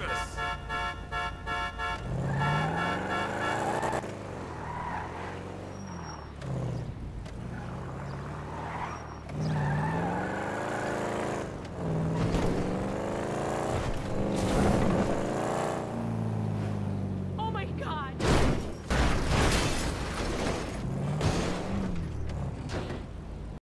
Jesus.